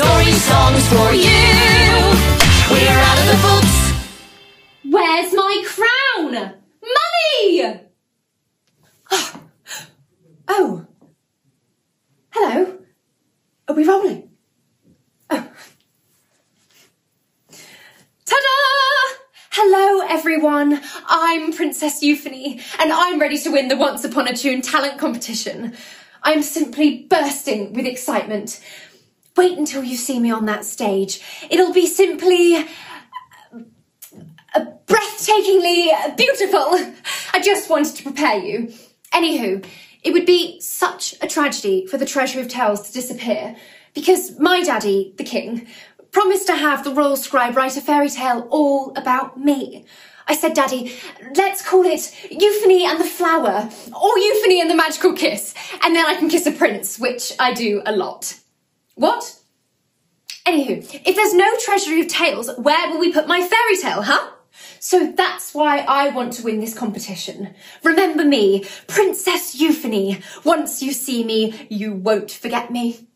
story songs for you. We're out of the books. Where's my crown? Mummy! Oh. Hello. Are we rolling? Oh. Ta-da! Hello, everyone. I'm Princess Euphony, and I'm ready to win the Once Upon a Tune talent competition. I'm simply bursting with excitement. Wait until you see me on that stage. It'll be simply uh, breathtakingly beautiful. I just wanted to prepare you. Anywho, it would be such a tragedy for the Treasury of Tales to disappear because my daddy, the king, promised to have the royal scribe write a fairy tale all about me. I said, Daddy, let's call it Euphony and the Flower, or Euphony and the Magical Kiss, and then I can kiss a prince, which I do a lot. What? Anywho, if there's no Treasury of Tales, where will we put my fairy tale, huh? So that's why I want to win this competition. Remember me, Princess Euphony. Once you see me, you won't forget me.